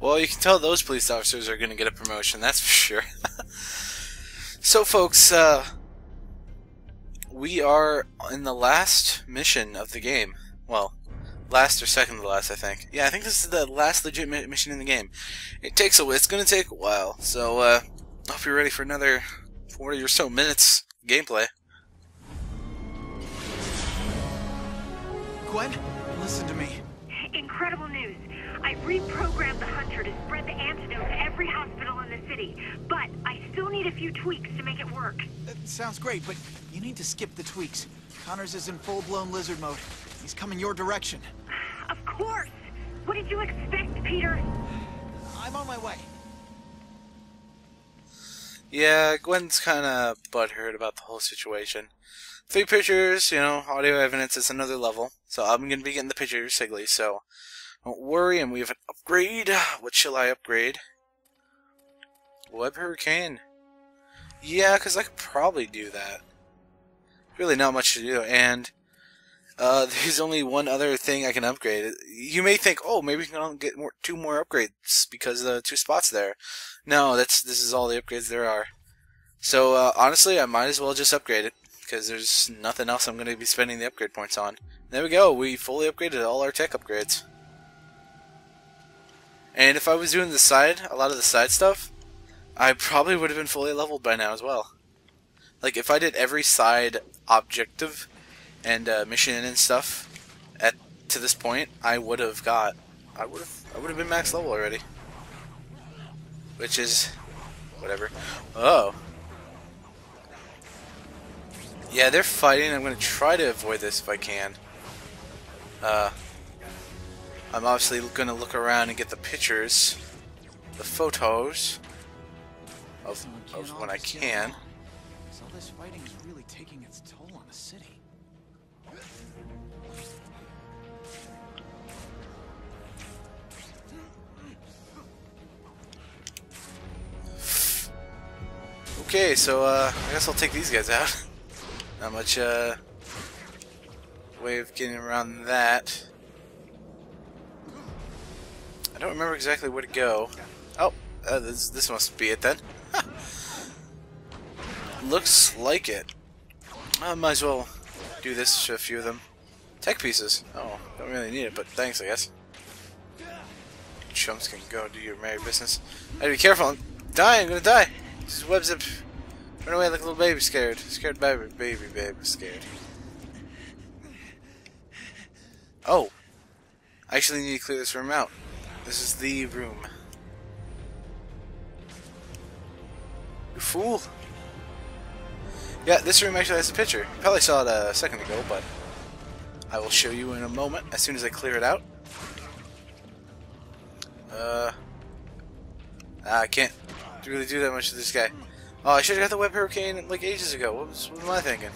Well, you can tell those police officers are going to get a promotion, that's for sure. so, folks, uh, we are in the last mission of the game. Well, last or second to last, I think. Yeah, I think this is the last legit mission in the game. It takes a it's going to take a while, so uh, I hope you're ready for another 40 or so minutes gameplay. Gwen, listen to me. Incredible news. I reprogrammed the Hunter to spread the antidote to every hospital in the city, but I still need a few tweaks to make it work. That sounds great, but you need to skip the tweaks. Connors is in full-blown lizard mode. He's coming your direction. Of course! What did you expect, Peter? I'm on my way. Yeah, Gwen's kind of butthurt about the whole situation. Three pictures, you know, audio evidence is another level. So I'm going to be getting the pictures, Sigley, so don't worry, and we have an upgrade. What shall I upgrade? Web Hurricane. Yeah, because I could probably do that. Really not much to do, and uh, there's only one other thing I can upgrade. You may think, oh, maybe we can get more, two more upgrades because the two spots there. No, that's this is all the upgrades there are. So uh, honestly, I might as well just upgrade it because there's nothing else I'm going to be spending the upgrade points on. There we go. We fully upgraded all our tech upgrades. And if I was doing the side, a lot of the side stuff, I probably would have been fully leveled by now as well. Like if I did every side objective and uh, mission and stuff at to this point, I would have got, I would have, I would have been max level already. Which is, whatever. Oh. Yeah, they're fighting. I'm gonna try to avoid this if I can. Uh, I'm obviously gonna look around and get the pictures, the photos of, of when I can. So this fighting is really taking its toll on the city. Okay, so uh, I guess I'll take these guys out. Not much uh, way of getting around that. I don't remember exactly where to go. Oh, uh, this, this must be it then. Looks like it. I might as well do this to a few of them. Tech pieces. Oh, don't really need it, but thanks, I guess. Chumps can go do your merry business. I gotta be careful. I'm dying. I'm gonna die. Just webs up. Run away like a little baby scared. Scared baby, baby, baby, scared. Oh. I actually need to clear this room out. This is the room. You fool. Yeah, this room actually has a picture. You probably saw it a second ago, but I will show you in a moment as soon as I clear it out. Uh, I can't really do that much to this guy. Oh, I should have got the web hurricane like ages ago. What, was, what am I thinking?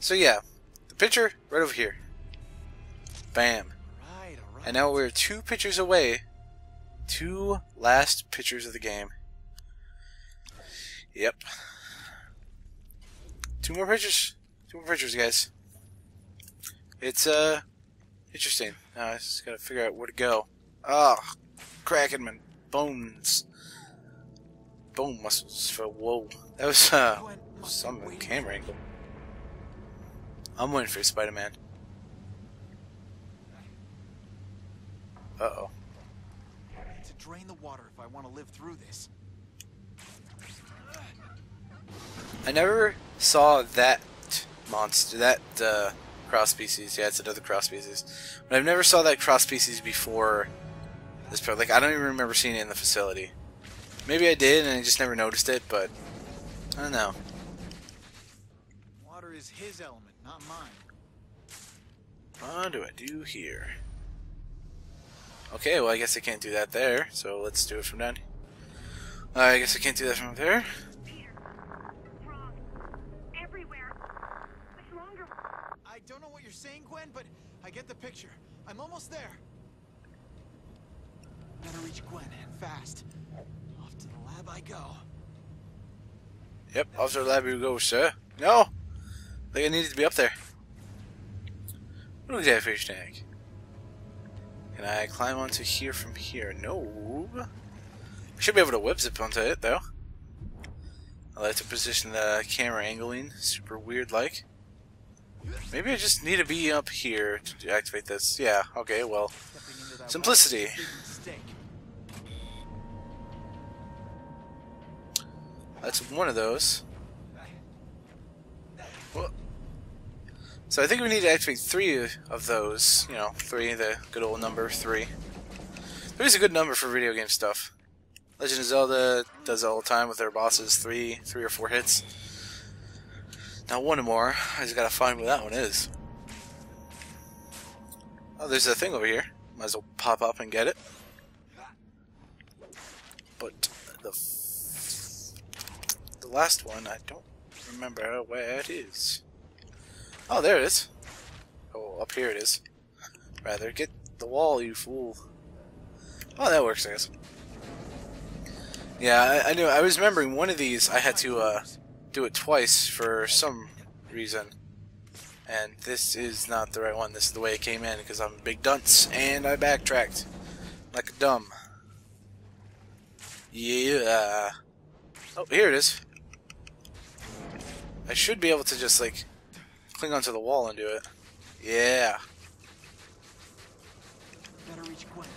So yeah, the picture right over here. Bam. Right. And now we're two pictures away. Two last pictures of the game. Yep. Two more pictures. Two more pictures, guys. It's, uh, interesting. Now I just gotta figure out where to go. Ah, oh, cracking my bones. Bone muscles for whoa. That was, uh, some camera angle. I'm waiting for Spider-Man. Uh-oh. To drain the water if I want to live through this. I never saw that monster, that uh, cross species. Yeah, it's another cross species. But I've never saw that cross species before this part. Like, I don't even remember seeing it in the facility. Maybe I did and I just never noticed it, but I don't know. Water is his element, not mine. What do I do here? Okay, well I guess I can't do that there, so let's do it from down here. Uh, I guess I can't do that from there. Peter, wrong? Everywhere. Much longer. I don't know what you're saying, Gwen, but I get the picture. I'm almost there. Gotta reach Gwen, and fast. Off to the lab I go. Yep, off to the lab you go, sir. No! I think I needed to be up there. What was that fish tank? Can I climb onto here from here? No. I should be able to whip zip onto it, though. I like to position the camera angling super weird like. Maybe I just need to be up here to activate this. Yeah, okay, well. Simplicity. That's one of those. So I think we need to activate three of those. You know, three, the good old number three. Three is a good number for video game stuff. Legend of Zelda does all the time with their bosses. Three, three or four hits. Now one more. I just gotta find where that one is. Oh, there's a thing over here. Might as well pop up and get it. But the the last one, I don't remember where it is. Oh, there it is. Oh, up here it is. Rather, get the wall, you fool. Oh, that works, I guess. Yeah, I, I knew. I was remembering one of these. I had to uh, do it twice for some reason, and this is not the right one. This is the way it came in because I'm a big dunce, and I backtracked like a dumb. Yeah. Oh, here it is. I should be able to just like cling onto the wall and do it. Yeah. Better reach Gwen.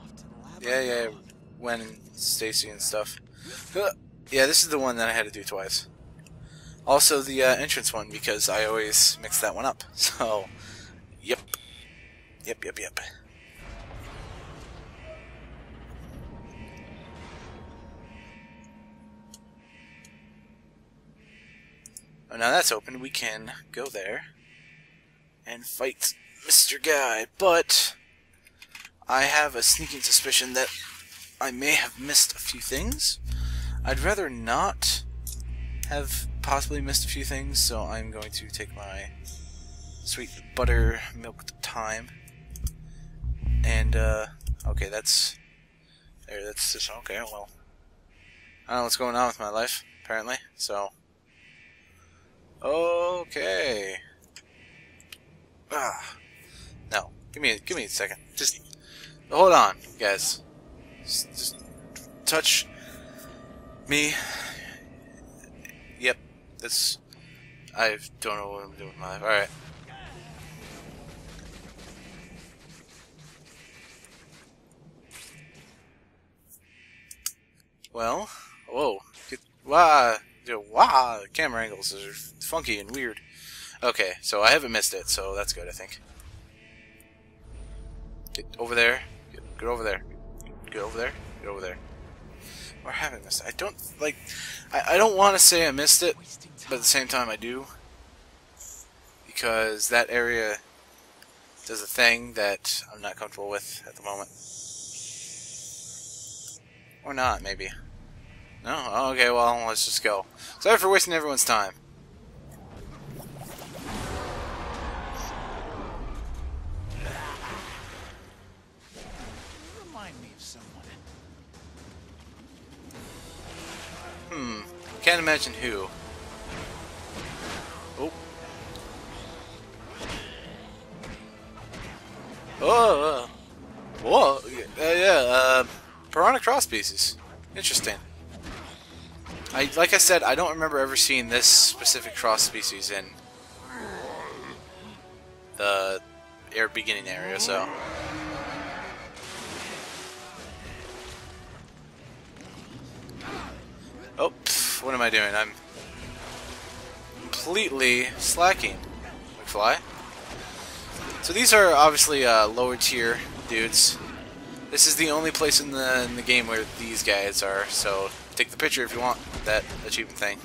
Off to the lab. Yeah, yeah. Gwen and Stacy and stuff. Yeah, this is the one that I had to do twice. Also the uh, entrance one because I always mix that one up. So, yep. Yep, yep, yep. Oh, now that's open. We can go there and fight Mr. Guy, but I have a sneaking suspicion that I may have missed a few things. I'd rather not have possibly missed a few things, so I'm going to take my sweet buttermilk time. And, uh, okay, that's, there, that's just, okay, well, I don't know what's going on with my life, apparently, so, okay. Ah, no, give me, a, give me a second, just, hold on, guys, just, just touch me. Yep, that's, I don't know what I'm doing with my life, alright. Well, whoa, get, wow, yo, wow, camera angles are funky and weird. Okay, so I haven't missed it, so that's good, I think. Get over there, get, get over there, get over there, get over there. Or haven't missed it. I don't, like, I, I don't want to say I missed it, but at the same time I do. Because that area does a thing that I'm not comfortable with at the moment. Or not, maybe. No? Oh, okay, well, let's just go. Sorry for wasting everyone's time. Remind me of someone. Hmm. Can't imagine who. Oh. Oh. Uh, whoa. Uh, yeah. Uh, piranha cross species. Interesting. I like I said, I don't remember ever seeing this specific cross species in the air beginning area. So. Oh, what am I doing? I'm completely slacking. McFly. So these are obviously uh, lower tier dudes. This is the only place in the in the game where these guys are. So take the picture if you want that achievement thing.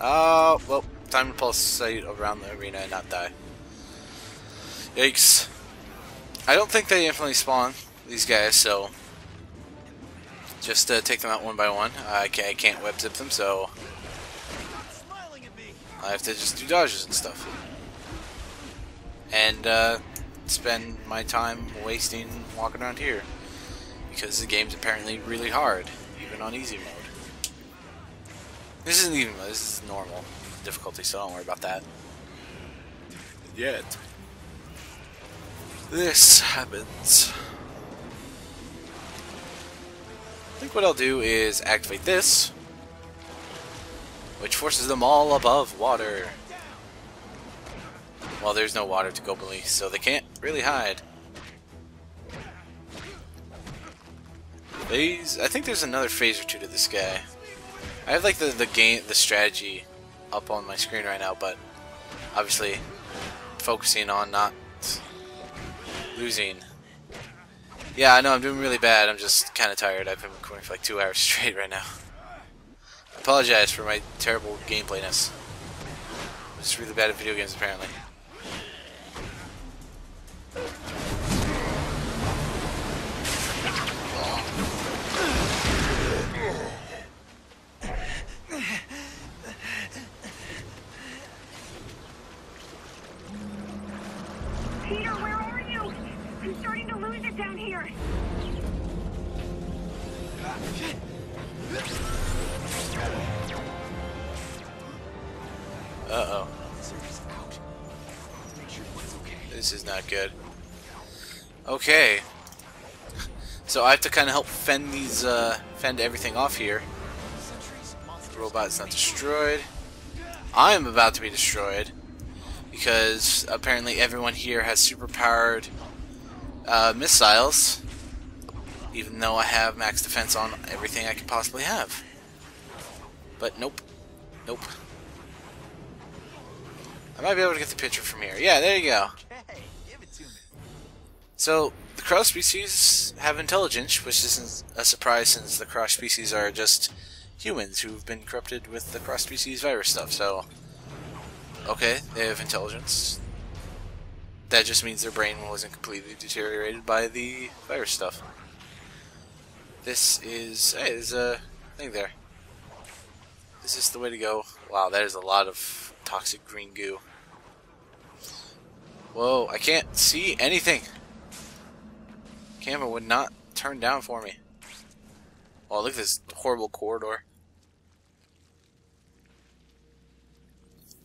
Oh, well, time to pulsate around the arena and not die. Yikes. I don't think they infinitely spawn, these guys, so just uh, take them out one by one. I can't, I can't web zip them, so. I have to just do dodges and stuff. And uh, spend my time wasting walking around here. Because the game's apparently really hard, even on easy mode. This isn't even this is normal difficulty, so don't worry about that. yet this happens. I think what I'll do is activate this, which forces them all above water. Well, there's no water to go beneath, so they can't really hide. I think there's another phase or two to this guy. I have like the the game, the strategy, up on my screen right now, but obviously focusing on not losing. Yeah, I know I'm doing really bad. I'm just kind of tired. I've been recording for like two hours straight right now. I apologize for my terrible gameplayness. I'm just really bad at video games apparently. It's okay. This is not good. Okay. So I have to kind of help fend these, uh, fend everything off here. Monsters, Robot's not destroyed. I am about to be destroyed because apparently everyone here has superpowered uh, missiles, even though I have max defense on everything I could possibly have. But nope, nope. I might be able to get the picture from here. Yeah, there you go. Hey, give it to me. So the cross species have intelligence, which isn't a surprise since the cross species are just humans who've been corrupted with the cross species virus stuff. So, okay, they have intelligence. That just means their brain wasn't completely deteriorated by the virus stuff. This is hey, there's a thing there. Is this is the way to go? Wow, that is a lot of toxic green goo. Whoa, I can't see anything. Camera would not turn down for me. Oh, look at this horrible corridor.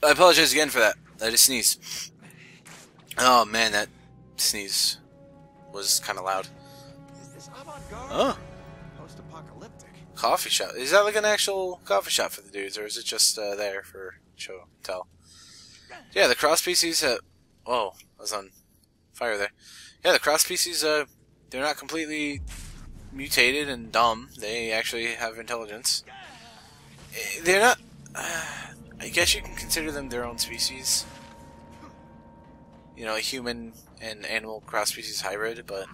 I apologize again for that. I just sneezed. Oh man, that sneeze was kind of loud. Oh, Post-apocalyptic. coffee shop. Is that like an actual coffee shop for the dudes, or is it just uh, there for show and tell? Yeah, the cross species. Uh, whoa, I was on fire there. Yeah, the cross species. Uh, they're not completely mutated and dumb. They actually have intelligence. Eh, They're not. Uh, I guess you can consider them their own species. You know, a human and animal cross species hybrid, but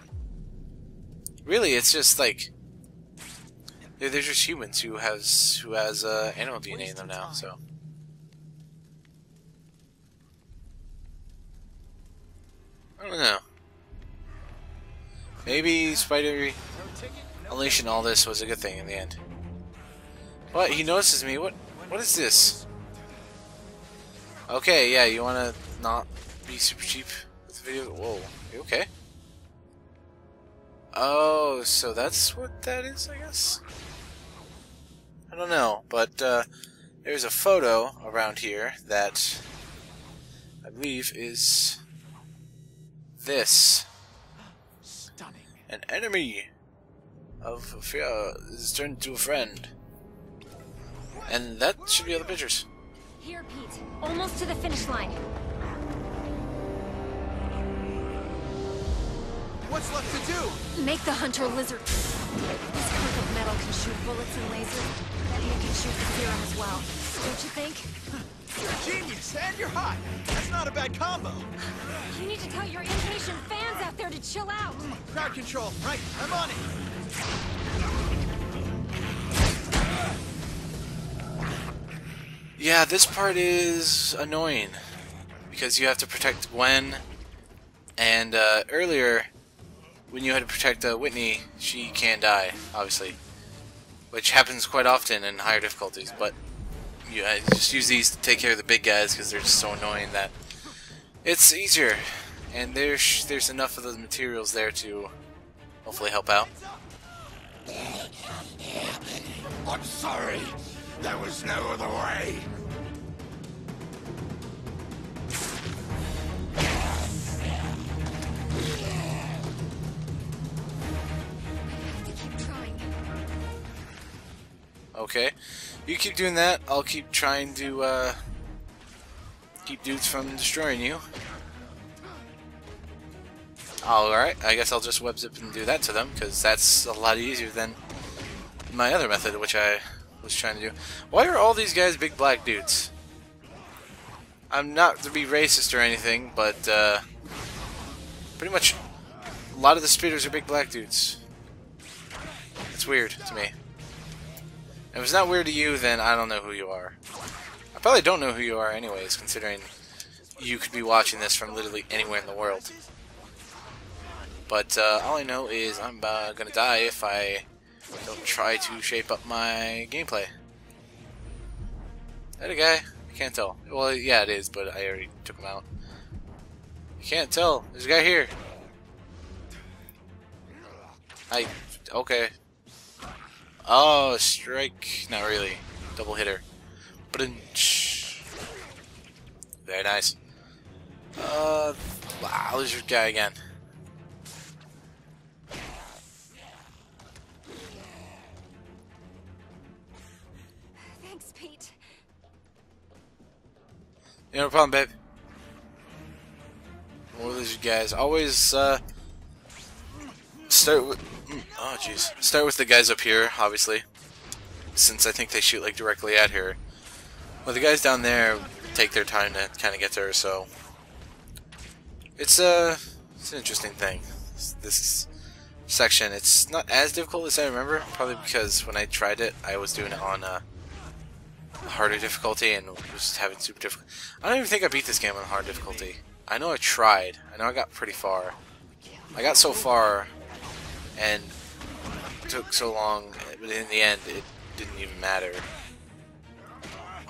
really, it's just like they're, they're just humans who has who has uh, animal DNA in them now. So I don't know. Maybe Spider unleashing all this was a good thing in the end. What? He notices me. What? What is this? Okay, yeah. You want to not be super cheap with the video? Whoa. You okay? Oh, so that's what that is, I guess. I don't know, but uh, there's a photo around here that I believe is this. Stunning. An enemy of fear is turned to a friend. And that should be all the pictures. Here, Pete. Almost to the finish line. What's left to do? Make the hunter lizard. This hunk of metal can shoot bullets and lasers. And it can shoot the serum as well. Don't you think? You're a genius, and you're hot. That's not a bad combo. You need to tell your impatient fans out there to chill out. Crowd control, right? I'm on it. Yeah, this part is annoying because you have to protect Gwen, and uh, earlier when you had to protect uh, Whitney, she can die, obviously, which happens quite often in higher difficulties. But you uh, just use these to take care of the big guys because they're just so annoying that it's easier, and there's there's enough of those materials there to hopefully help out. I'm sorry. There was no other way. Okay. You keep doing that. I'll keep trying to uh, keep dudes from destroying you. Alright, I guess I'll just web zip and do that to them, because that's a lot easier than my other method, which I was trying to do. Why are all these guys big black dudes? I'm not to be racist or anything, but uh, pretty much a lot of the speeders are big black dudes. It's weird to me. If it's not weird to you, then I don't know who you are. I probably don't know who you are anyways, considering you could be watching this from literally anywhere in the world. But uh, all I know is I'm uh, gonna die if I don't try to shape up my gameplay. That a guy? I can't tell. Well, yeah, it is, but I already took him out. You can't tell. There's a guy here. I... Okay. Oh, strike. Not really. Double hitter. Very nice. Uh, wow, lizard guy again. Thanks, Pete. No problem, babe. More lizard guys. Always, uh, start with... Oh, jeez. Start with the guys up here, obviously. Since I think they shoot, like, directly at her. Well, the guys down there take their time to kind of get to her, so... It's, uh, it's an interesting thing. This, section, it's not as difficult as I remember, probably because when I tried it, I was doing it on, uh, harder difficulty and was having super difficult. I don't even think I beat this game on hard difficulty. I know I tried. I know I got pretty far. I got so far, and took so long, but in the end, it didn't even matter.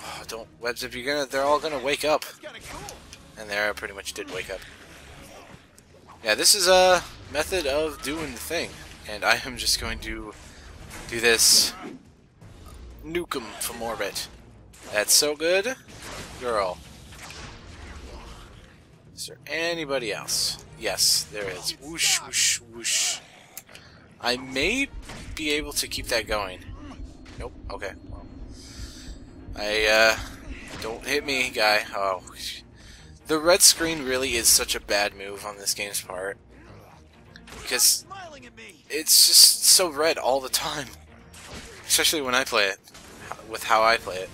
Oh, don't web zip. You're gonna. They're all gonna wake up, and they pretty much did wake up. Yeah, this is a method of doing the thing, and I am just going to do this. Nuke 'em from orbit. That's so good. Girl. Is there anybody else? Yes, there is. Whoosh, whoosh, whoosh. I may be able to keep that going. Nope. Okay. Well, I, uh, don't hit me, guy. Oh. The red screen really is such a bad move on this game's part. Because it's just so red all the time. Especially when I play it. With how I play it.